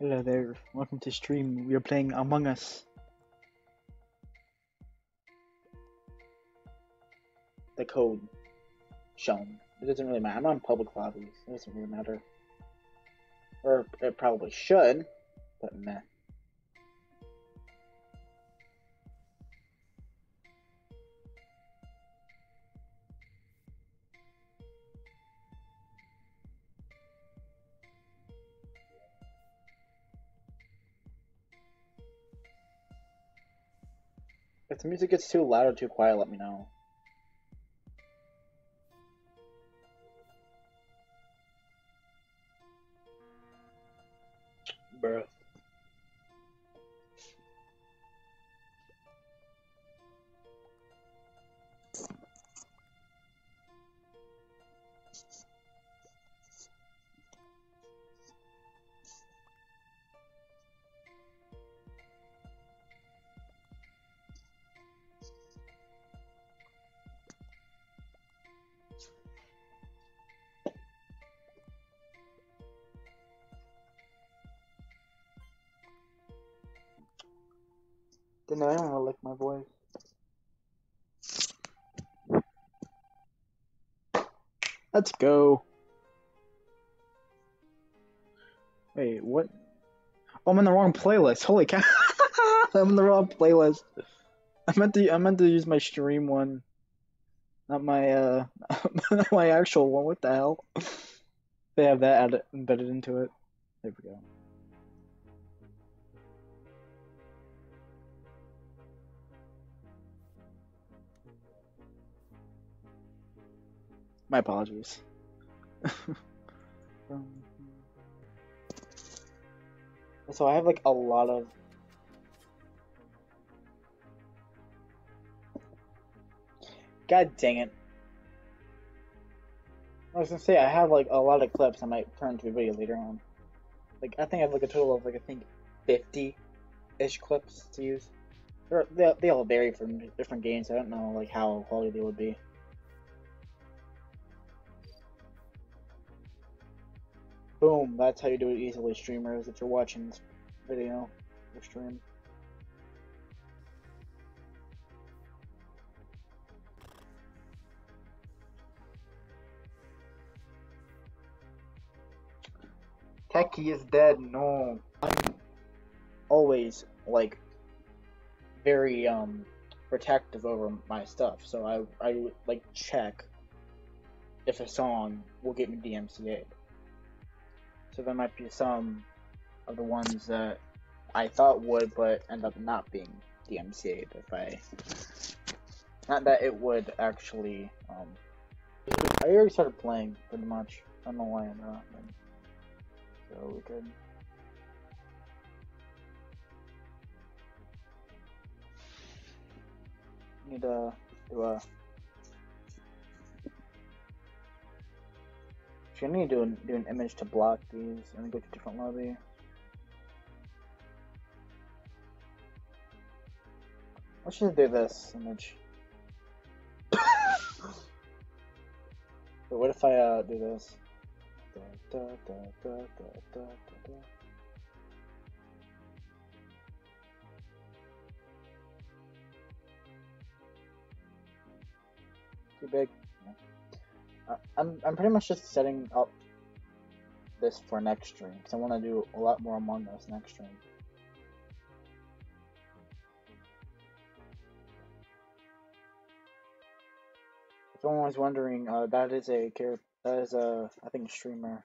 Hello there, welcome to stream. We are playing Among Us. The code shown. It doesn't really matter. I'm on public lobbies. It doesn't really matter. Or it probably should, but meh. If the music gets too loud or too quiet, let me know. Then I don't like my voice. Let's go. Wait, what? Oh, I'm in the wrong playlist. Holy cow! I'm in the wrong playlist. I meant to I meant to use my stream one, not my uh not my actual one. What the hell? They have that added, embedded into it. There we go. My apologies. Um, so I have like a lot of God dang it. I was gonna say I have like a lot of clips I might turn to a video later on. Like I think I have like a total of like I think fifty ish clips to use. They they all vary from different games. I don't know like how quality they would be. Boom, that's how you do it easily, streamers, if you're watching this video or stream. Techie is dead, no. I'm always, like, very, um, protective over my stuff, so I, I, like, check if a song will get me DMCA'd. So there might be some of the ones that I thought would, but end up not being DMCA'd if I. Not that it would actually. Um, I already started playing pretty much. I don't know why I'm not. So we could. Need to do a. Actually, I need to do an, do an image to block these and go to a different lobby. Let's just do this image. but what if I uh, do this? Da, da, da. Too big. I'm I'm pretty much just setting up this for next stream because I want to do a lot more Among Us next stream. If anyone was wondering, uh, that is a character. That is a I think streamer.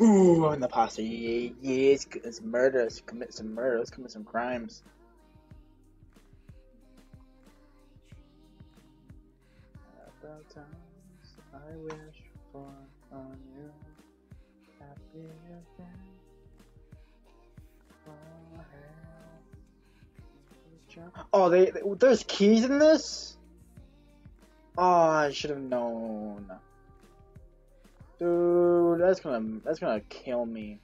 Ooh, in the past, yeah, yeah, it's, it's murder. Let's commit some murders. Commit some crimes. About times I wish for on you. Happy. Oh, they, they there's keys in this. Oh, I should have known. Dude, that's gonna that's gonna kill me.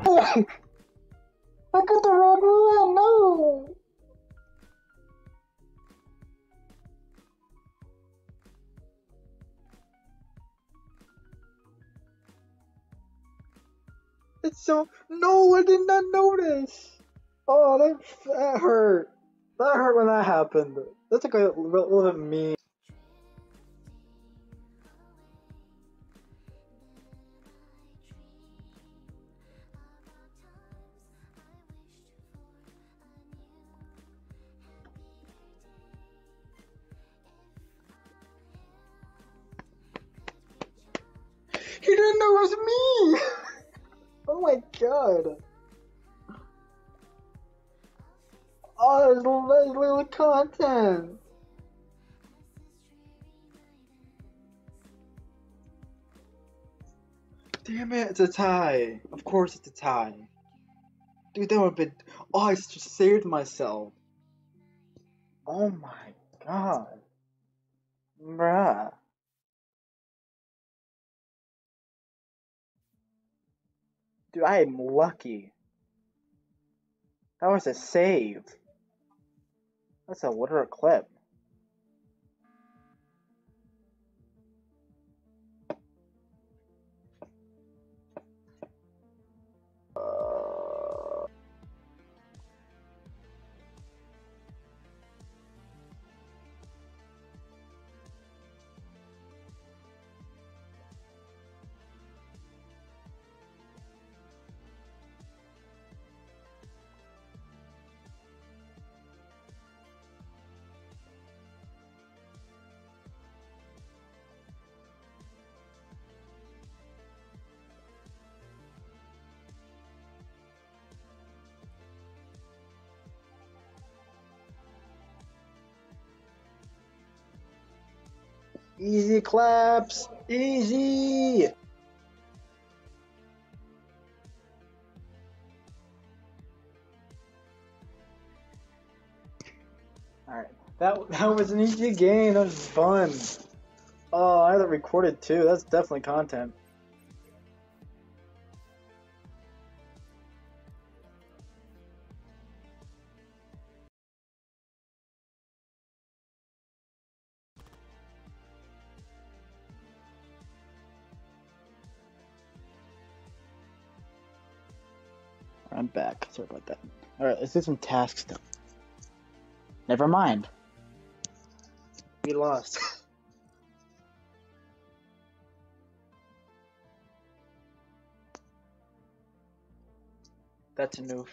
I got the red one. So no, I did not notice. Oh, that that hurt. That hurt when that happened. That's like a little bit mean. God. Oh, there's there's little content. Damn it, it's a tie. Of course it's a tie. Dude, that would have been. Oh, I just saved myself. Oh my god. Bruh. Dude, I am lucky. That was a save. That's a literal clip. Easy claps. Easy. Alright. That that was an easy game. That was fun. Oh, I had it recorded too. That's definitely content. I'm back. Sorry about that. Alright, let's do some tasks now. Never mind. We lost. That's a noof.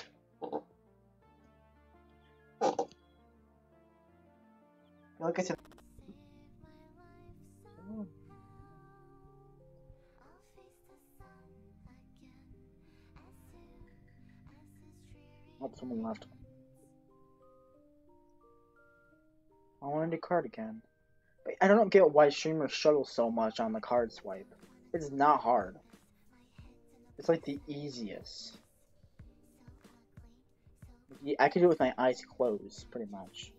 Like I said. Someone left. I wanted a card again. But I don't get why streamers struggle so much on the card swipe. It's not hard. It's like the easiest. I could do it with my eyes closed, pretty much.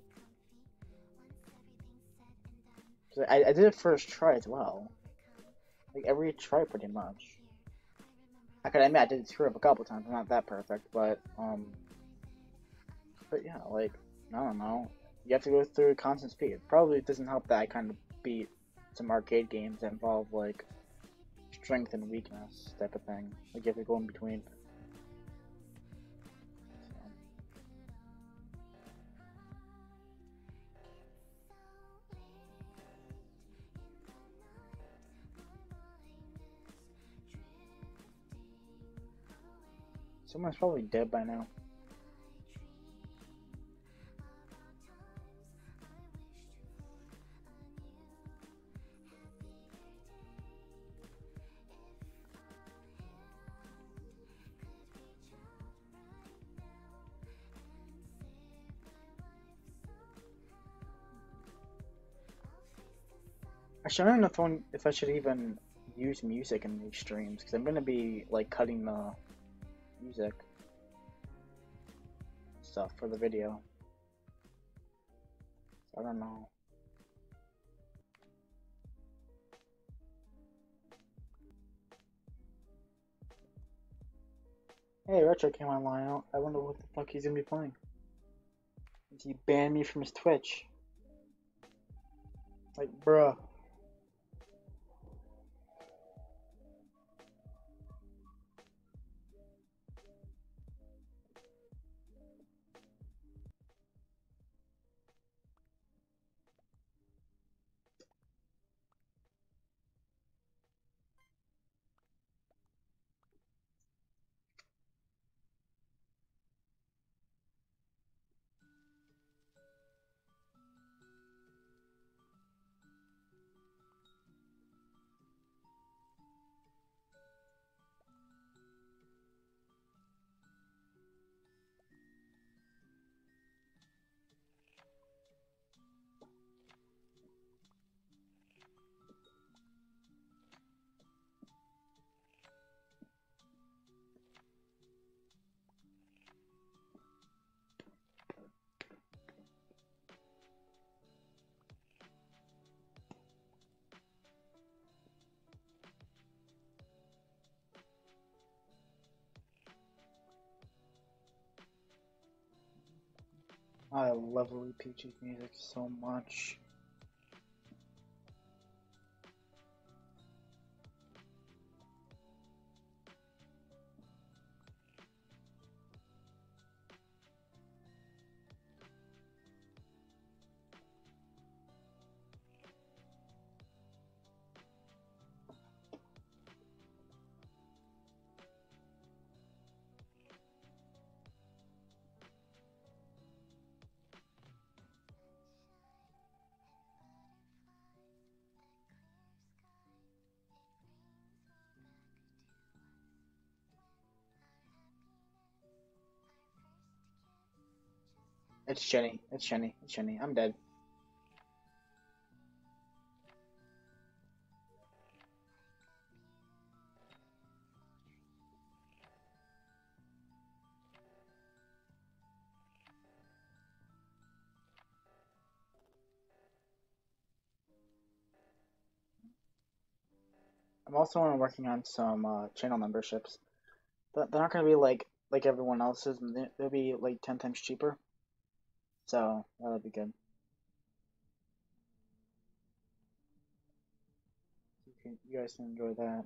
I, I did it first try as well. Like every try, pretty much. I could admit I did screw up a couple times. I'm not that perfect, but um, but yeah, like I don't know. You have to go through constant speed. Probably doesn't help that I kind of beat some arcade games that involve like strength and weakness type of thing. Like you have to go in between. Someone's probably dead by now. Actually, I don't know if, if I should even use music in these streams because I'm gonna be like cutting the music stuff for the video. I don't know. Hey, Retro came online. I wonder what the fuck he's gonna be playing. He banned me from his Twitch. Like, bruh. I love Louis Peachy's music so much. It's Jenny. It's Jenny. It's Jenny. I'm dead. I'm also working on some uh, channel memberships. They're not gonna be like like everyone else's. They'll be like ten times cheaper. So that'll be good. You guys can enjoy that.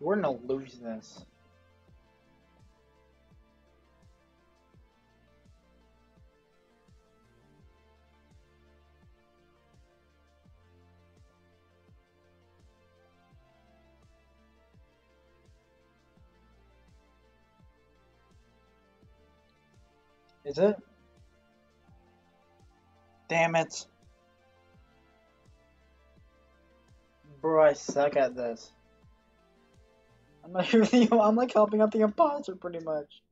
We're gonna lose this. Is it? Damn it. Bro, I suck at this. I'm really, I'm like helping out the imposter pretty much.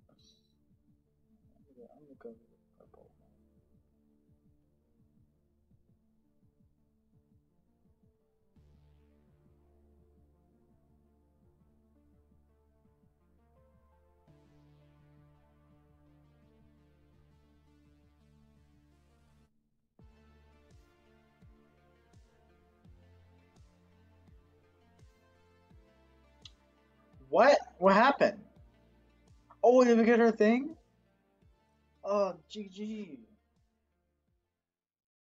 What? What happened? Oh, did we get her thing? Oh, GG.